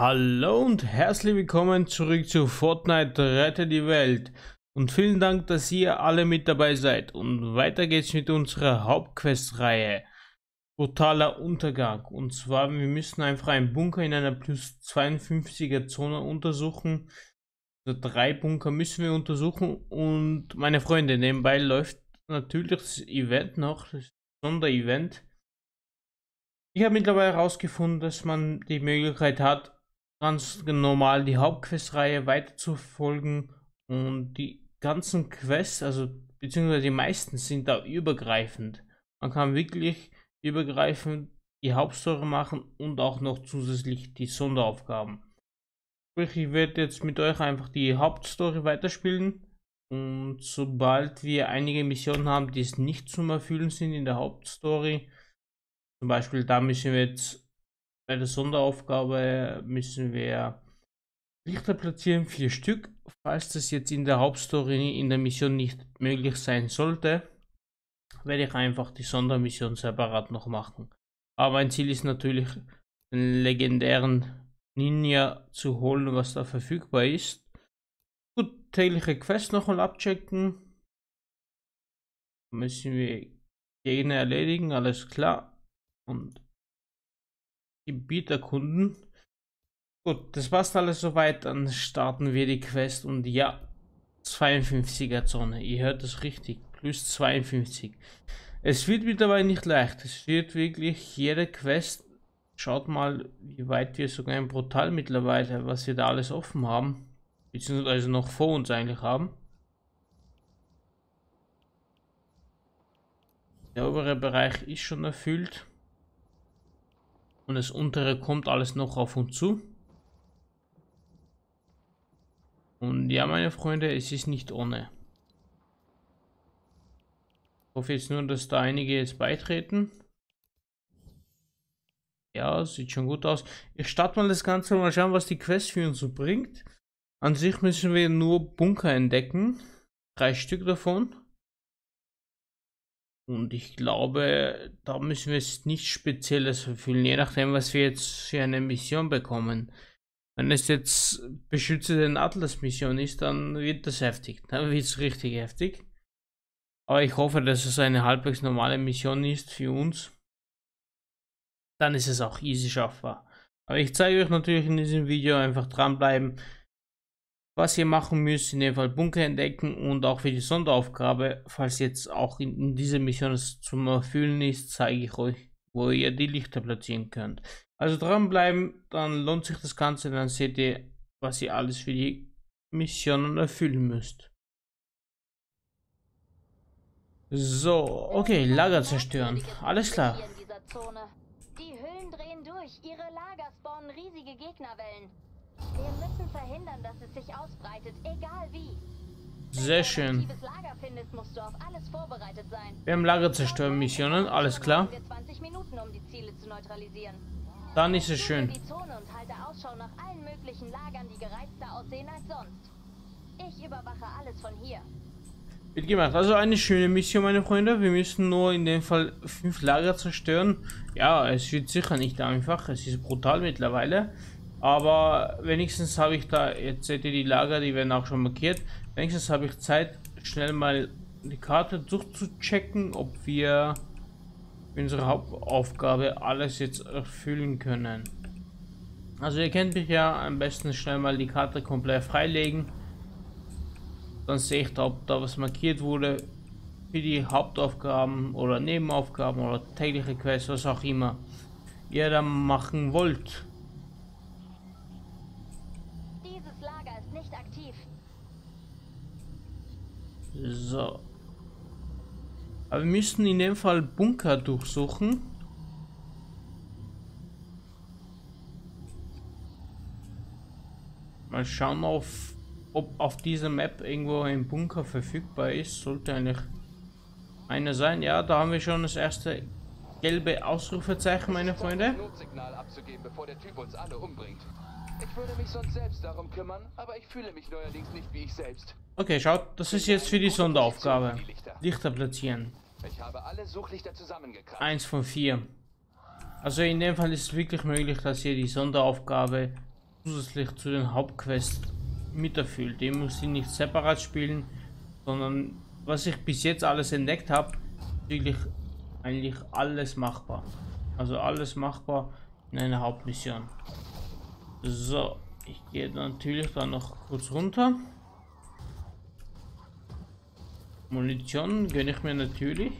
Hallo und herzlich willkommen zurück zu Fortnite Rette die Welt. Und vielen Dank, dass ihr alle mit dabei seid. Und weiter geht's mit unserer Hauptquest-Reihe. Brutaler Untergang. Und zwar, wir müssen einfach einen Bunker in einer plus 52er Zone untersuchen. Also drei Bunker müssen wir untersuchen. Und meine Freunde, nebenbei läuft natürlich das Event noch, das Sonderevent. Ich habe mittlerweile herausgefunden, dass man die Möglichkeit hat, ganz normal die Hauptquest-Reihe weiterzufolgen und die ganzen Quests, also beziehungsweise die meisten sind da übergreifend. Man kann wirklich übergreifend die Hauptstory machen und auch noch zusätzlich die Sonderaufgaben. Sprich, ich werde jetzt mit euch einfach die Hauptstory weiterspielen und sobald wir einige Missionen haben, die es nicht zum Erfüllen sind in der Hauptstory, zum Beispiel da müssen wir jetzt bei der Sonderaufgabe müssen wir Lichter platzieren, vier Stück. Falls das jetzt in der Hauptstory in der Mission nicht möglich sein sollte, werde ich einfach die Sondermission separat noch machen. Aber mein Ziel ist natürlich, den legendären Ninja zu holen, was da verfügbar ist. Gut, tägliche Quest nochmal abchecken. Müssen wir Gegner erledigen, alles klar. Und Gebiet erkunden. Gut, das passt alles soweit. Dann starten wir die Quest und ja, 52er Zone. Ihr hört es richtig. Plus 52. Es wird mittlerweile nicht leicht. Es wird wirklich jede Quest. Schaut mal, wie weit wir sogar im Portal mittlerweile, was wir da alles offen haben. Beziehungsweise noch vor uns eigentlich haben. Der obere Bereich ist schon erfüllt. Und das untere kommt alles noch auf uns zu. Und ja, meine Freunde, es ist nicht ohne. Ich hoffe jetzt nur, dass da einige jetzt beitreten. Ja, sieht schon gut aus. Ich starte mal das Ganze mal schauen, was die Quest für uns so bringt. An sich müssen wir nur Bunker entdecken. Drei Stück davon. Und ich glaube, da müssen wir es nichts Spezielles erfüllen, je nachdem, was wir jetzt für eine Mission bekommen. Wenn es jetzt Beschütze den Atlas-Mission ist, dann wird das heftig. Dann wird es richtig heftig. Aber ich hoffe, dass es eine halbwegs normale Mission ist für uns. Dann ist es auch easy schaffbar. Aber ich zeige euch natürlich in diesem Video einfach dranbleiben, was ihr machen müsst, in dem Fall Bunker entdecken und auch für die Sonderaufgabe, falls jetzt auch in, in dieser Mission es zum Erfüllen ist, zeige ich euch, wo ihr die Lichter platzieren könnt. Also dranbleiben, dann lohnt sich das Ganze, dann seht ihr, was ihr alles für die Missionen erfüllen müsst. So, okay, Lager zerstören. Alles klar. Die Hüllen drehen durch, ihre Lager spawnen riesige Gegnerwellen. Wir müssen verhindern, dass es sich ausbreitet, egal wie. Sehr schön. Wir haben Lagerzerstören-Missionen, alles klar. Dann ist es schön. Wird gemacht. Also eine schöne Mission, meine Freunde. Wir müssen nur in dem Fall fünf Lager zerstören. Ja, es wird sicher nicht einfach. Es ist brutal mittlerweile. Aber wenigstens habe ich da, jetzt seht ihr die Lager, die werden auch schon markiert. Wenigstens habe ich Zeit, schnell mal die Karte durchzuchecken, ob wir unsere Hauptaufgabe alles jetzt erfüllen können. Also ihr kennt mich ja, am besten schnell mal die Karte komplett freilegen. Dann sehe ich da, ob da was markiert wurde für die Hauptaufgaben oder Nebenaufgaben oder tägliche Quests, was auch immer ihr da machen wollt. So. Aber wir müssen in dem Fall Bunker durchsuchen. Mal schauen, auf, ob auf dieser Map irgendwo ein Bunker verfügbar ist. Sollte eigentlich einer sein. Ja, da haben wir schon das erste gelbe Ausrufezeichen, meine Freunde. Abzugeben, bevor der Typ uns alle umbringt. Ich würde mich sonst selbst darum kümmern, aber ich fühle mich neuerdings nicht wie ich selbst. Okay, schaut, das ist jetzt für die Sonderaufgabe. Lichter platzieren. Ich habe alle Suchlichter zusammengekratzt. Eins von vier. Also in dem Fall ist es wirklich möglich, dass ihr die Sonderaufgabe zusätzlich zu den Hauptquests miterfüllt. Den muss ich nicht separat spielen, sondern was ich bis jetzt alles entdeckt habe, wirklich eigentlich alles machbar. Also alles machbar in einer Hauptmission. So, ich gehe natürlich dann noch kurz runter. Munition gönne ich mir natürlich.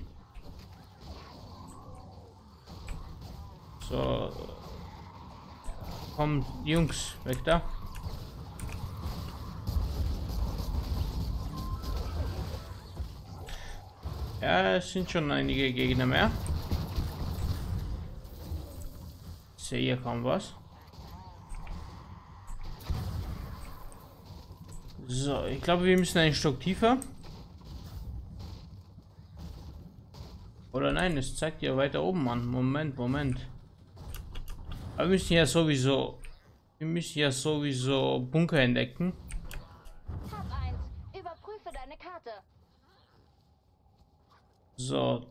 So. Komm, Jungs, weg da. Ja, es sind schon einige Gegner mehr. Ich sehe hier kaum was. So, ich glaube, wir müssen einen Stock tiefer. Oder nein, es zeigt ja weiter oben an. Moment, Moment. Aber wir müssen ja sowieso... Wir müssen ja sowieso Bunker entdecken. So.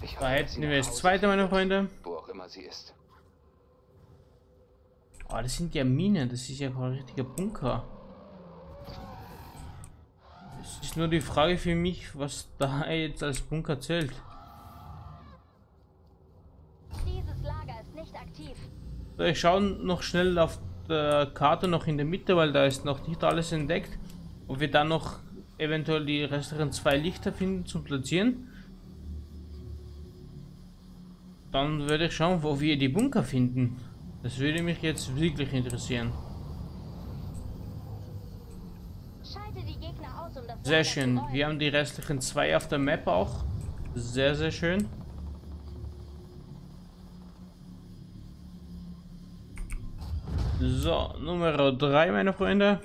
Ich da hätten wir das zweite, meine Freunde. Wo auch immer sie ist. Oh, das sind ja Minen. Das ist ja ein richtiger Bunker. Es ist nur die Frage für mich, was da jetzt als Bunker zählt. So, ich schaue noch schnell auf der Karte noch in der Mitte, weil da ist noch nicht alles entdeckt. Ob wir dann noch eventuell die restlichen zwei Lichter finden zum Platzieren. Dann werde ich schauen, wo wir die Bunker finden. Das würde mich jetzt wirklich interessieren. Sehr schön. Wir haben die restlichen zwei auf der Map auch. Sehr, sehr schön. So, Nummer 3, meine Freunde.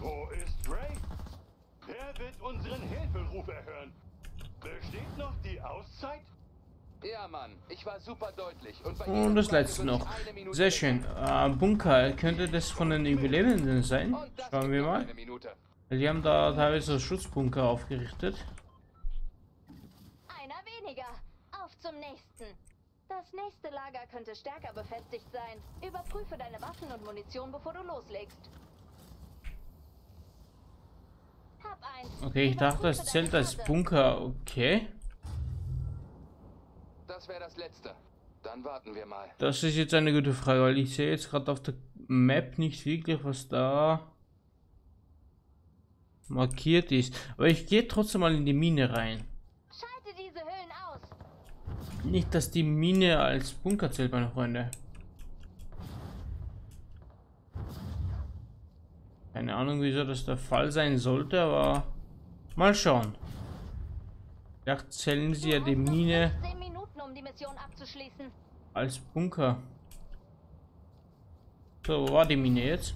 Wo ist Ray? Wer wird unseren Hilferuf erhören? Besteht noch die Auszeit? Ja, Mann, ich war super deutlich. Und, und das letzte noch. Sehr schön. Äh, Bunker, könnte das von den Überlebenden sein? Schauen wir mal. Die haben da teilweise Schutzbunker aufgerichtet. Einer weniger. Auf zum nächsten. Das nächste Lager könnte stärker befestigt sein. Überprüfe deine Waffen und Munition, bevor du loslegst. Hab eins. Okay, ich dachte, das zählt als Bunker. Okay. Das wäre das letzte. Dann warten wir mal. Das ist jetzt eine gute Frage, weil ich sehe jetzt gerade auf der Map nicht wirklich, was da markiert ist. Aber ich gehe trotzdem mal in die Mine rein. Nicht, dass die Mine als Bunker zählt, meine Freunde. Keine Ahnung, wieso das der Fall sein sollte, aber mal schauen. Vielleicht zählen sie ja die Mine als Bunker. So, wo war die Mine jetzt?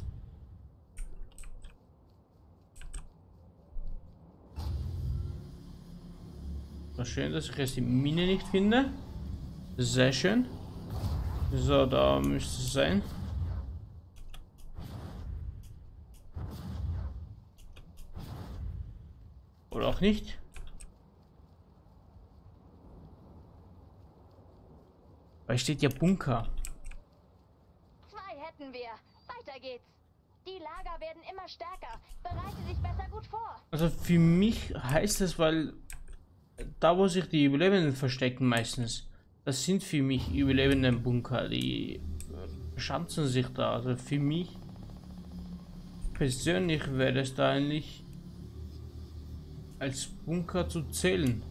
War schön, dass ich jetzt die Mine nicht finde. Sehr schön. So, da müsste es sein. Oder auch nicht. Weil steht ja Bunker. Zwei hätten wir. Weiter geht's. Die Lager werden immer stärker. Bereite dich besser gut vor. Also für mich heißt es, weil da wo sich die Überlebenden verstecken meistens, das sind für mich überlebenden Bunker, die schanzen sich da. Also für mich persönlich wäre es da eigentlich als Bunker zu zählen.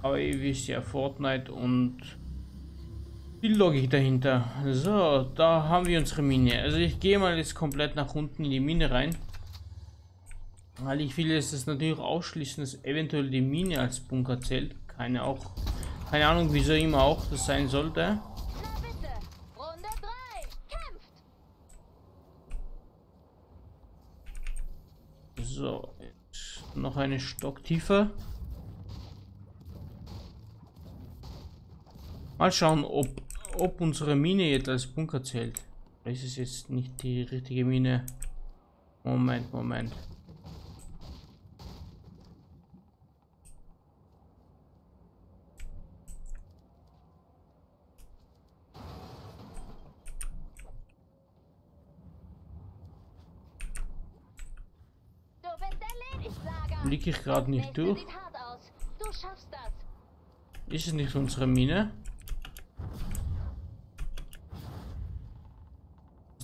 Aber ihr wisst ja, Fortnite und die Logik dahinter. So, da haben wir unsere Mine. Also ich gehe mal jetzt komplett nach unten in die Mine rein. Weil ich will jetzt das natürlich ausschließen, dass eventuell die Mine als Bunker zählt. Keine auch. Keine Ahnung, wieso immer auch das sein sollte. So, noch eine Stock tiefer. Mal schauen, ob ob unsere Mine jetzt als Bunker zählt. Das ist jetzt nicht die richtige Mine. Moment, Moment. Blick ich gerade nicht durch? Ist es nicht unsere Mine?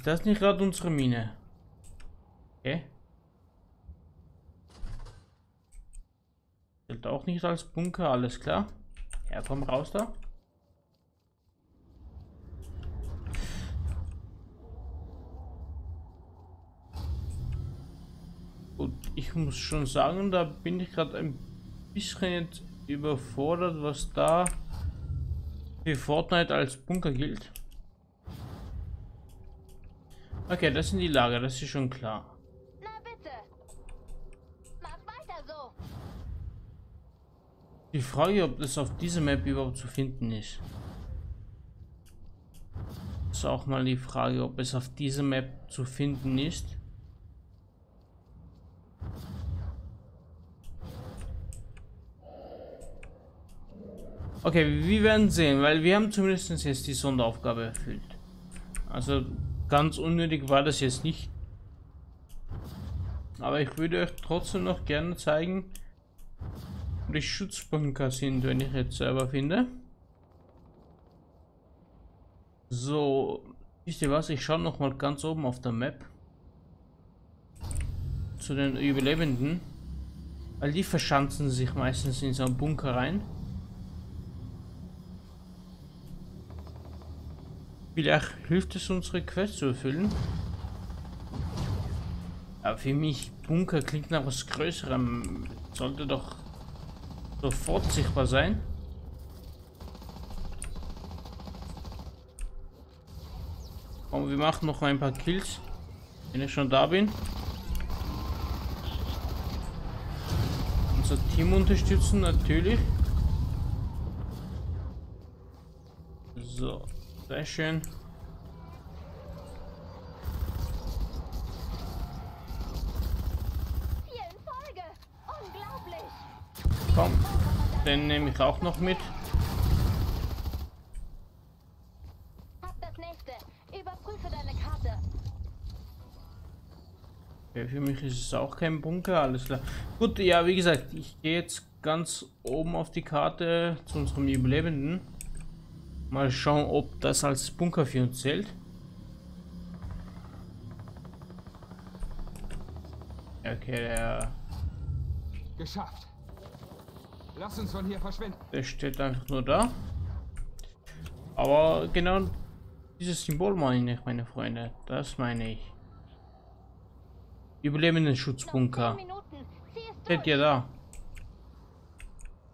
Ist das nicht gerade unsere Mine? Okay. Gilt auch nicht als Bunker, alles klar. Ja, komm raus da. Und ich muss schon sagen, da bin ich gerade ein bisschen überfordert, was da für Fortnite als Bunker gilt. Okay, das sind die Lager, das ist schon klar. Na bitte. Mach weiter so. Die Frage, ob das auf dieser Map überhaupt zu finden ist. Ist auch mal die Frage, ob es auf dieser Map zu finden ist. Okay, wir werden sehen, weil wir haben zumindest jetzt die Sonderaufgabe erfüllt. Also ganz unnötig war das jetzt nicht. Aber ich würde euch trotzdem noch gerne zeigen, wo die Schutzbunker sind, wenn ich jetzt selber finde. So, wisst ihr was? Ich schaue noch mal ganz oben auf der Map zu den Überlebenden, weil die verschanzen sich meistens in so einen Bunker rein. Vielleicht hilft es unsere Quest zu erfüllen. Aber für mich Bunker klingt nach was Größerem. Sollte doch sofort sichtbar sein. Und wir machen noch ein paar Kills, wenn ich schon da bin. Unser Team unterstützen natürlich. So, sehr schön. Komm, den nehme ich auch noch mit. Okay, für mich ist es auch kein Bunker, alles klar. Gut, ja, wie gesagt, ich gehe jetzt ganz oben auf die Karte zu unserem Überlebenden. Mal schauen, ob das als Bunker für uns zählt. Okay, der, Geschafft. Lass uns von hier verschwinden. der steht einfach nur da. Aber genau dieses Symbol meine ich, meine Freunde. Das meine ich. Überlebenden Schutzbunker. Seht ihr da?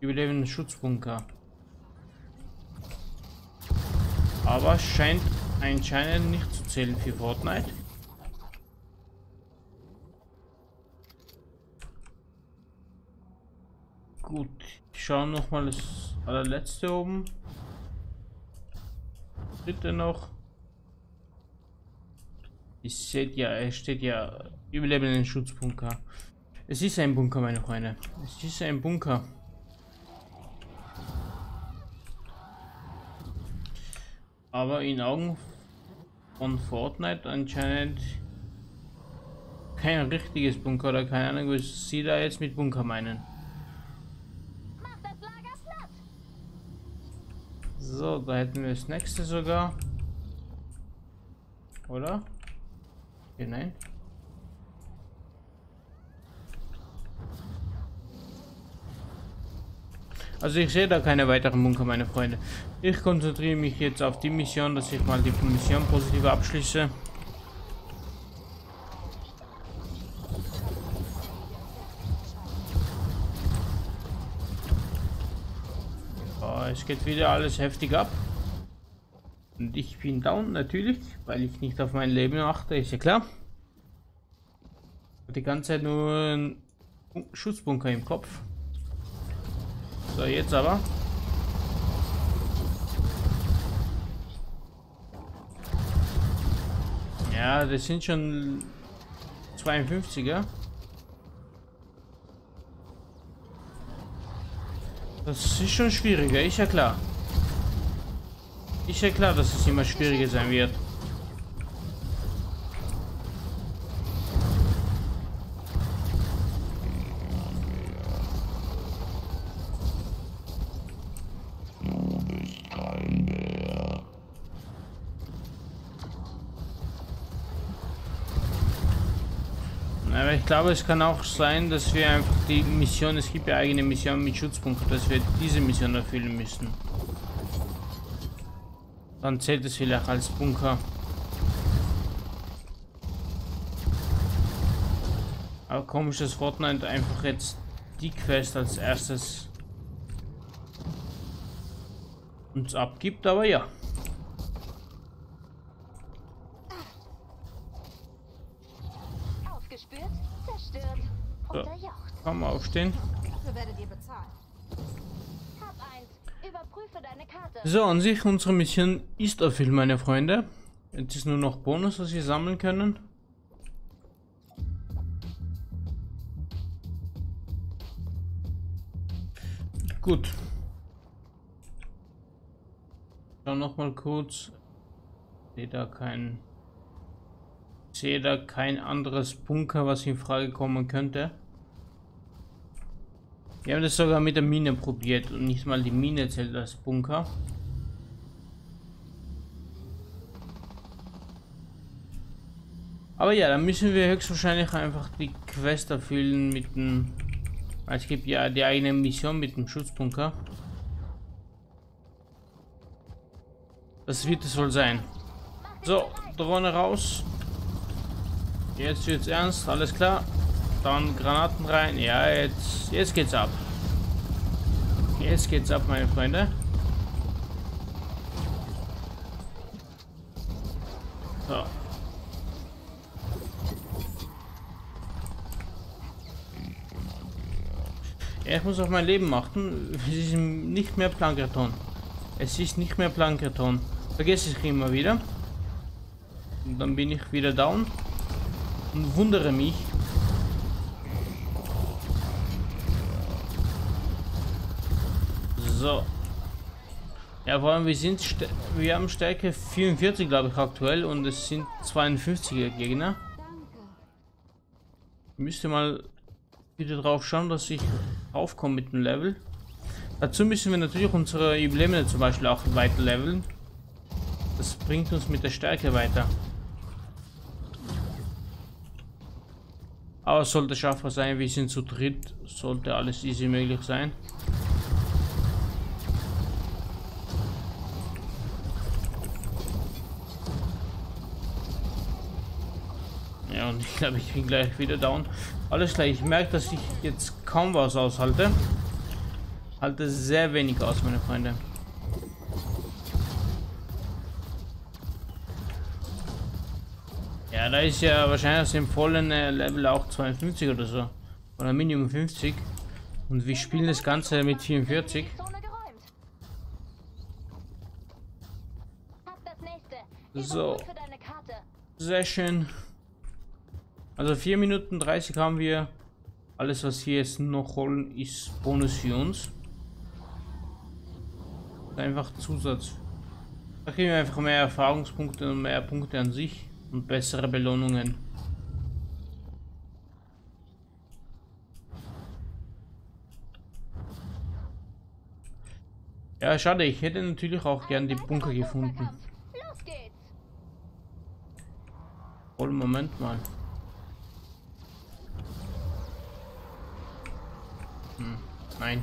Überlebenden Schutzbunker. Aber scheint anscheinend nicht zu zählen für Fortnite. Gut, ich schaue noch mal das allerletzte oben. Dritte noch. Ich seht ja, es steht ja Überlebenden Schutzbunker. Es ist ein Bunker, meine Freunde. Es ist ein Bunker. Aber in Augen von Fortnite anscheinend kein richtiges Bunker oder keine Ahnung, was sie da jetzt mit Bunker meinen. So, da hätten wir das nächste sogar. Oder? Okay, nein. Also ich sehe da keine weiteren Bunker, meine Freunde. Ich konzentriere mich jetzt auf die Mission, dass ich mal die Mission positiv abschließe. Oh, es geht wieder alles heftig ab. Und ich bin down natürlich, weil ich nicht auf mein Leben achte, ist ja klar. Die ganze Zeit nur ein Bun- Schutzbunker im Kopf. So, jetzt aber. Ja, das sind schon 52er. Das ist schon schwieriger, ist ja klar. Ist ja klar, dass es immer schwieriger sein wird. Glaube, es kann auch sein, dass wir einfach die Mission, es gibt ja eigene Missionen mit Schutzbunker, dass wir diese Mission erfüllen müssen. Dann zählt es vielleicht als Bunker. Aber komisch, dass Fortnite einfach jetzt die Quest als erstes uns abgibt, aber ja. Aufgespürt, zerstört, So. unterjocht. Kann man aufstehen. Dafür werdet ihr bezahlen. Hab eins. Überprüfe deine Karte. So, an sich, unsere Mission ist erfüllt, meine Freunde. Jetzt ist nur noch Bonus, was wir sammeln können. Gut. Schau noch mal kurz. Sehe da kein. Sehe da kein anderes Bunker, was in Frage kommen könnte. Wir haben das sogar mit der Mine probiert und nicht mal die Mine zählt als Bunker. Aber ja, dann müssen wir höchstwahrscheinlich einfach die Quest erfüllen mit dem... Es gibt ja die eigene Mission mit dem Schutzbunker. Das wird es wohl sein. So, Drohne raus. Jetzt wird's ernst, alles klar. Dann Granaten rein. Ja, jetzt, jetzt geht's ab. Jetzt geht's ab, meine Freunde. So. Ja, ich muss auf mein Leben achten. Es ist nicht mehr Plankton. Es ist nicht mehr Plankton. Vergesse ich immer wieder. Und dann bin ich wieder down. Und wundere mich, So. Ja, vor allem wir sind wir haben Stärke 44 glaube ich aktuell und es sind 52er Gegner. Ich müsste mal wieder drauf schauen, dass ich aufkomme mit dem Level. Dazu müssen wir natürlich unsere Embleme zum Beispiel auch weiter leveln. Das bringt uns mit der Stärke weiter. Aber sollte schaffbar sein, wir sind zu dritt, sollte alles easy möglich sein. Und ich glaube, ich bin gleich wieder down. Alles klar, ich merke, dass ich jetzt kaum was aushalte. Halte sehr wenig aus, meine Freunde. Ja, da ist ja wahrscheinlich das empfohlene Level auch 52 oder so. Oder Minimum 50. Und wir spielen das Ganze mit 44. Zone geräumt. Hab das nächste. So. Sehr schön. Also 4 Minuten 30 haben wir. Alles was wir jetzt noch holen ist Bonus für uns. Einfach Zusatz. Da kriegen wir einfach mehr Erfahrungspunkte und mehr Punkte an sich und bessere Belohnungen. Ja, schade, ich hätte natürlich auch gern die Bunker gefunden. Oh, Moment mal. Hm, nein.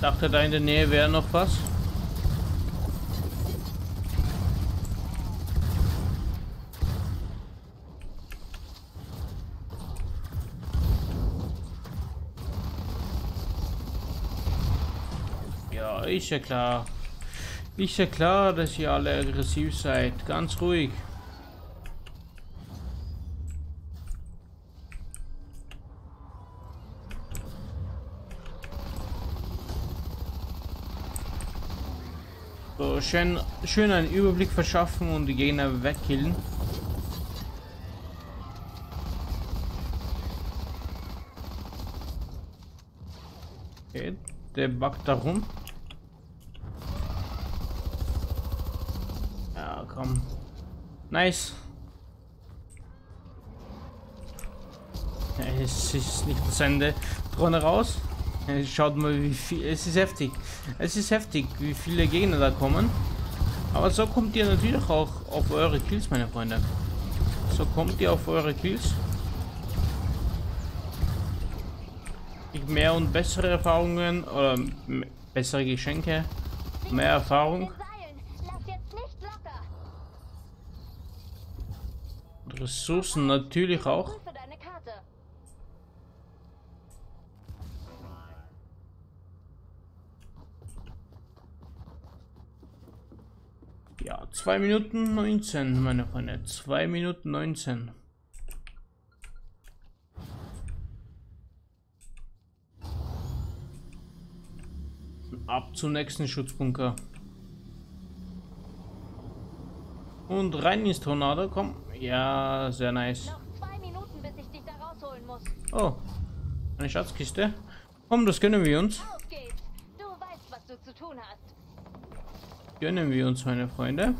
Dachte da in der Nähe wäre noch was. Ja, ist ja klar. Ist ja klar, dass ihr alle aggressiv seid. Ganz ruhig. So, schön, schön einen Überblick verschaffen und die Gegner wegkillen. Okay, der backt da rum. Ja, komm. Nice. Es ist nicht das Ende. Drohne raus. Ja, Schaut mal, wie viel. Es ist heftig. Es ist heftig, wie viele Gegner da kommen. Aber so kommt ihr natürlich auch auf eure Kills, meine Freunde. So kommt ihr auf eure Kills. Mehr und bessere Erfahrungen oder bessere Geschenke. Mehr Erfahrung. Ressourcen natürlich auch. Ja, 2 Minuten 19, meine Freunde. 2 Minuten 19. Ab zum nächsten Schutzbunker. Und rein ins Tornado, komm. Ja, sehr nice. Noch zwei Minuten, bis ich dich da rausholen muss. Oh, eine Schatzkiste. Komm, das gönnen wir uns. Auf geht's. Du weißt, was du zu tun hast. Gönnen wir uns, meine Freunde.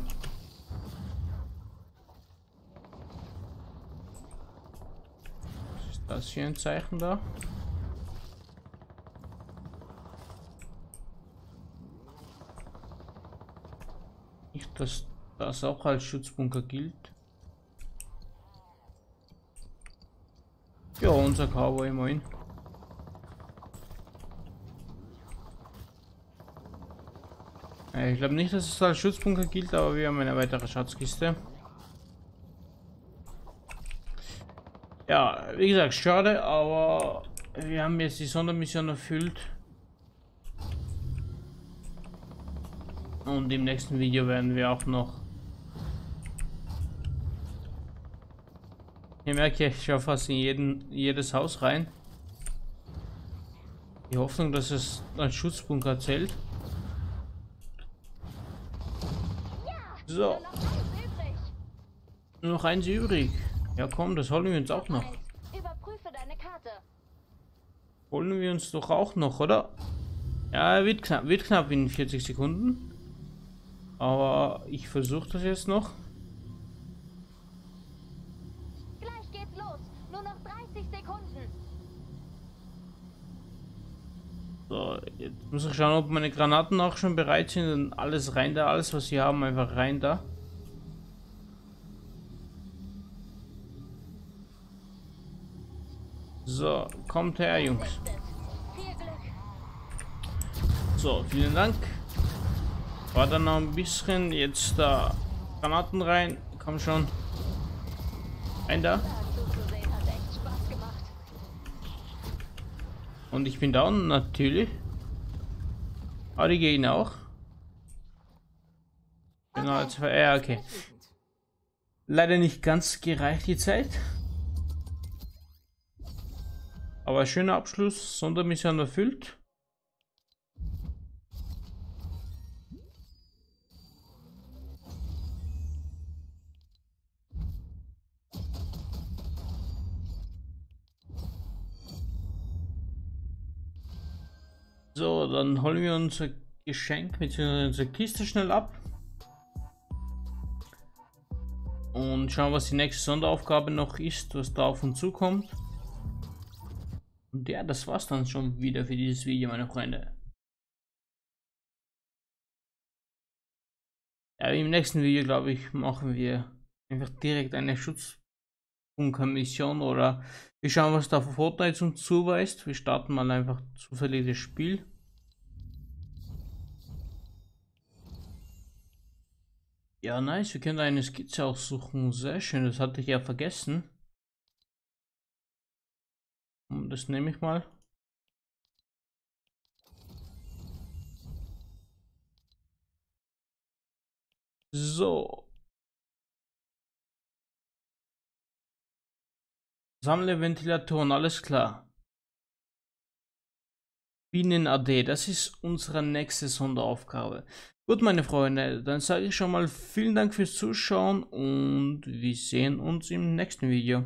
Was ist das hier ein Zeichen da? Nicht, dass das auch als Schutzbunker gilt. Ja, unser Cowboy, moin. Ich glaube nicht, dass es als Schutzbunker gilt, aber wir haben eine weitere Schatzkiste. Ja, wie gesagt, schade, aber wir haben jetzt die Sondermission erfüllt. Und im nächsten Video werden wir auch noch Ich merke, ich schaue fast in jeden, jedes Haus rein. Die Hoffnung, dass es ein Schutzbunker zählt. So. Nur noch eins übrig. Ja komm, das holen wir uns auch noch. Holen wir uns doch auch noch, oder? Ja, wird knapp, wird knapp in 40 Sekunden. Aber ich versuche das jetzt noch. So, jetzt muss ich schauen, ob meine Granaten auch schon bereit sind. Und alles rein da, alles was sie haben, einfach rein da. So, kommt her, Jungs. So, vielen Dank. War dann noch ein bisschen jetzt da Granaten rein. Komm schon. Ein da. Und ich bin down, natürlich. Aber die Gegner auch. Genau, zwei. Ja, okay. Leider nicht ganz gereicht die Zeit. Aber schöner Abschluss, Sondermission erfüllt. So, dann holen wir unser Geschenk bzw. unsere Kiste schnell ab. Und schauen, was die nächste Sonderaufgabe noch ist, was da auf uns zukommt. Und ja, das war's dann schon wieder für dieses Video, meine Freunde. Ja, im nächsten Video, glaube ich, machen wir einfach direkt eine Schutzbunker-Mission oder wir schauen, was da Fortnite uns zuweist. Wir starten mal einfach zufällig das Spiel. Ja, nice. Wir können eine Skizze aussuchen. Sehr schön. Das hatte ich ja vergessen. Das nehme ich mal. So. Sammle Ventilatoren, alles klar. Bienen AD, das ist unsere nächste Sonderaufgabe. Gut, meine Freunde, dann sage ich schon mal vielen Dank fürs Zuschauen und wir sehen uns im nächsten Video.